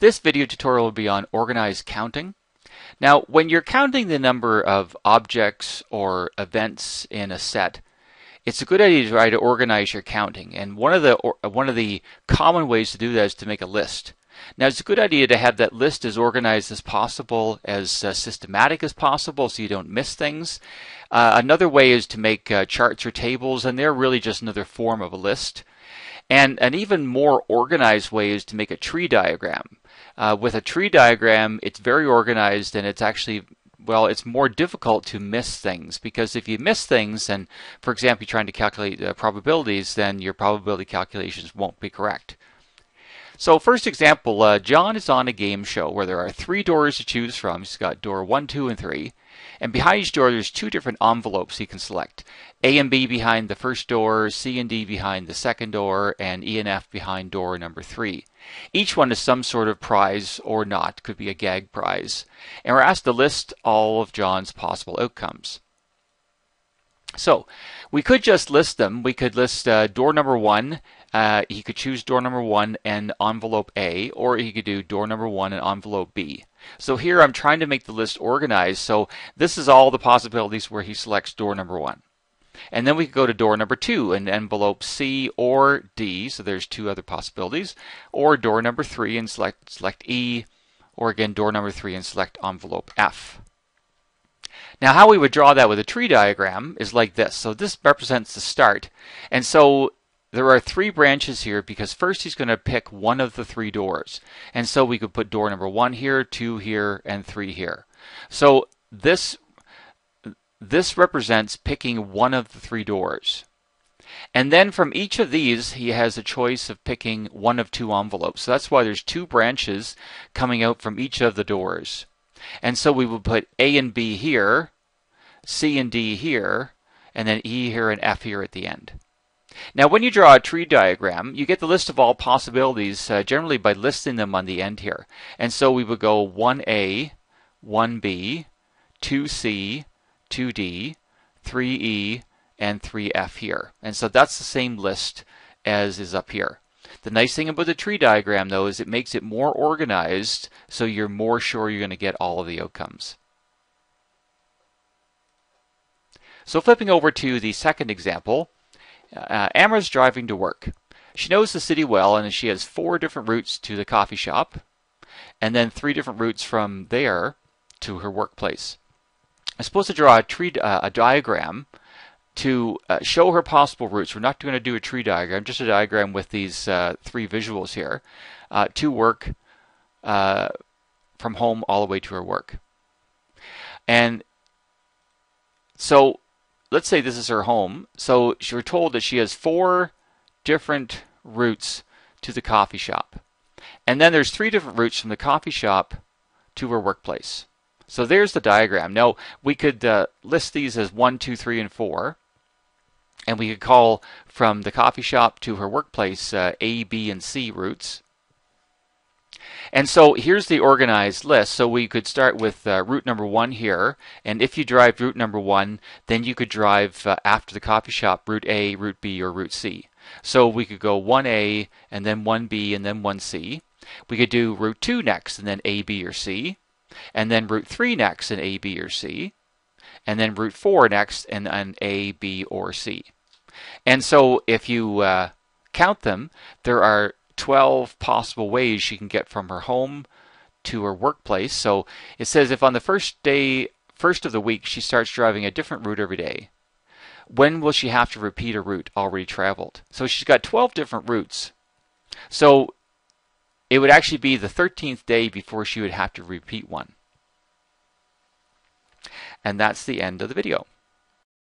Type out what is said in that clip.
This video tutorial will be on organized counting. Now, when you're counting the number of objects or events in a set, it's a good idea to try to organize your counting. And one of the one of the common ways to do that is to make a list. Now, it's a good idea to have that list as organized as possible, as uh, systematic as possible, so you don't miss things. Uh, another way is to make uh, charts or tables, and they're really just another form of a list. And an even more organized way is to make a tree diagram. Uh, with a tree diagram, it's very organized and it's actually well, it's more difficult to miss things because if you miss things, and for example, you're trying to calculate uh, probabilities, then your probability calculations won't be correct. So first example, uh, John is on a game show where there are three doors to choose from. He's got door one, two, and three. And behind each door, there's two different envelopes he can select. A and B behind the first door, C and D behind the second door, and E and F behind door number three. Each one is some sort of prize or not, could be a gag prize. And we're asked to list all of John's possible outcomes. So we could just list them. We could list uh, door number one. Uh, he could choose door number one and envelope A, or he could do door number one and envelope B. So here I'm trying to make the list organized. So this is all the possibilities where he selects door number one. And then we could go to door number two and envelope C or D. So there's two other possibilities. Or door number three and select, select E. Or again, door number three and select envelope F. Now how we would draw that with a tree diagram is like this. So this represents the start. And so there are three branches here because first he's going to pick one of the three doors. And so we could put door number one here, two here, and three here. So this, this represents picking one of the three doors. And then from each of these, he has a choice of picking one of two envelopes. So that's why there's two branches coming out from each of the doors. And so we would put A and B here, C and D here, and then E here and F here at the end. Now, when you draw a tree diagram, you get the list of all possibilities uh, generally by listing them on the end here. And so we would go 1A, 1B, 2C, 2D, 3E, and 3F here. And so that's the same list as is up here. The nice thing about the tree diagram though is it makes it more organized so you're more sure you're going to get all of the outcomes. So flipping over to the second example, uh, Amra's driving to work. She knows the city well and she has four different routes to the coffee shop and then three different routes from there to her workplace. I'm supposed to draw a tree uh, a diagram to uh, show her possible routes. We're not going to do a tree diagram, just a diagram with these uh, three visuals here uh, to work uh, from home all the way to her work. And so let's say this is her home. So we're told that she has four different routes to the coffee shop. And then there's three different routes from the coffee shop to her workplace. So there's the diagram. Now, we could uh, list these as one, two, three, and 4. And we could call from the coffee shop to her workplace uh, A, B, and C routes. And so here's the organized list. So we could start with uh, route number one here. And if you drive route number one, then you could drive uh, after the coffee shop route A, route B, or route C. So we could go 1A and then 1B and then 1C. We could do route 2 next and then A, B, or C. And then route 3 next and A, B, or C. And then route 4 next and an A, B, or C. And so if you uh, count them, there are 12 possible ways she can get from her home to her workplace. So it says if on the first day, first of the week, she starts driving a different route every day, when will she have to repeat a route already traveled? So she's got 12 different routes. So it would actually be the 13th day before she would have to repeat one. And that's the end of the video.